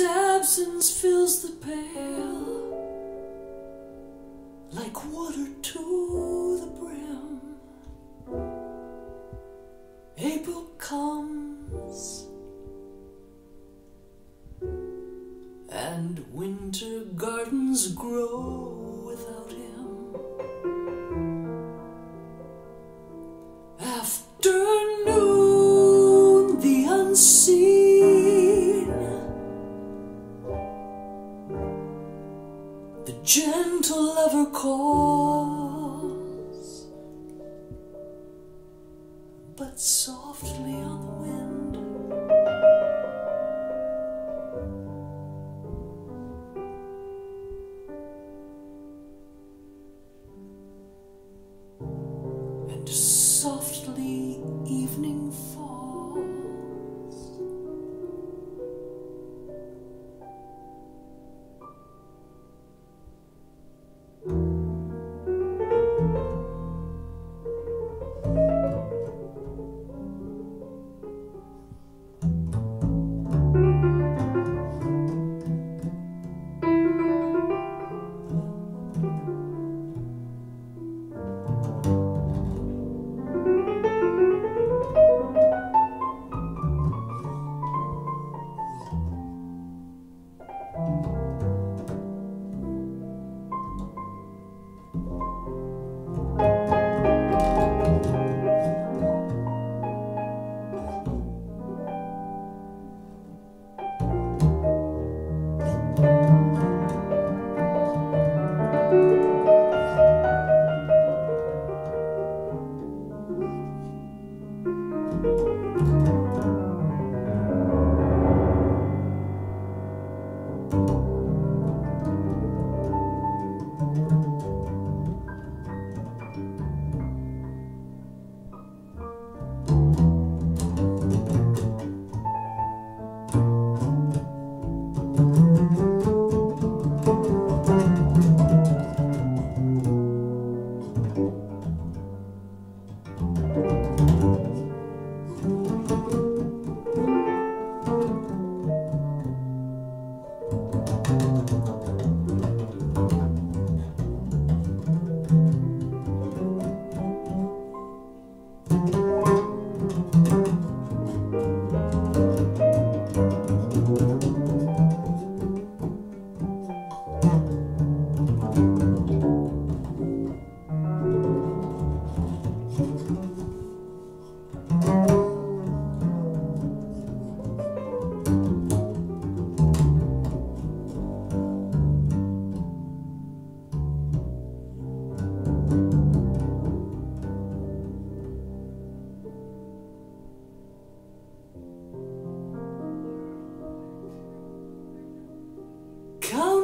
Absence fills the pail. Like water to the brim. April comes. And winter gardens grow gentle lover calls, but softly on the wind.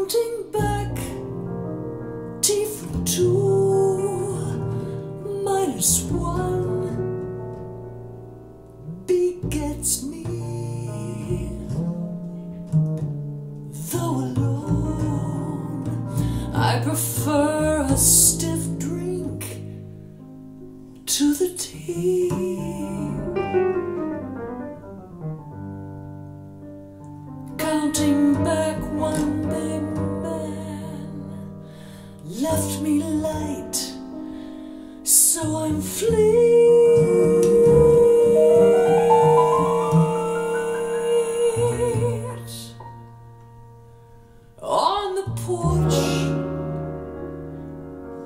Counting back, T from two, minus one, begets me. Though alone, I prefer a stiff drink to the tea. Left me light, so I'm fleet on the porch,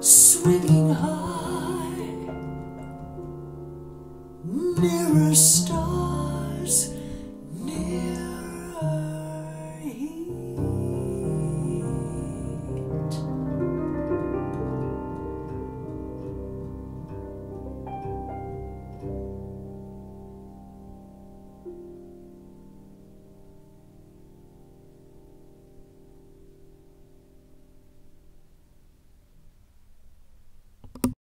swinging high, nearer star.